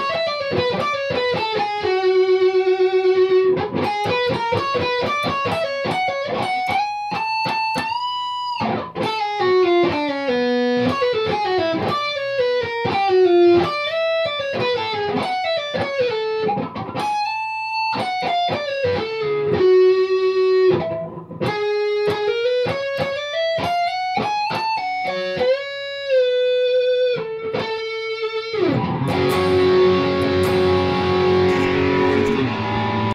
Música